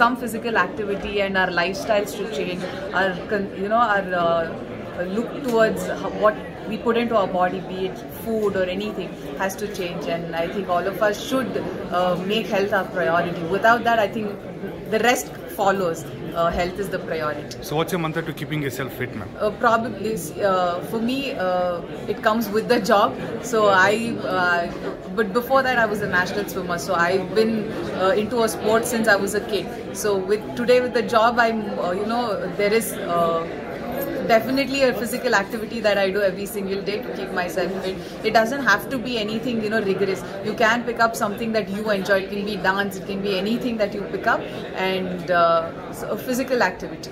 some physical activity and our lifestyles to change. Our, you know, our uh, look towards what we put into our body, be it food or anything, has to change. And I think all of us should uh, make health our priority. Without that, I think the rest follows. Uh, health is the priority. So what's your mantra to keeping yourself fit, ma'am? Uh, probably uh, for me uh, it comes with the job so i uh, but before that i was a national swimmer so i've been uh, into a sport since i was a kid so with today with the job i'm uh, you know there is uh, definitely a physical activity that I do every single day to keep myself fit. It doesn't have to be anything, you know, rigorous. You can pick up something that you enjoy. It can be dance, it can be anything that you pick up, and uh, so a physical activity.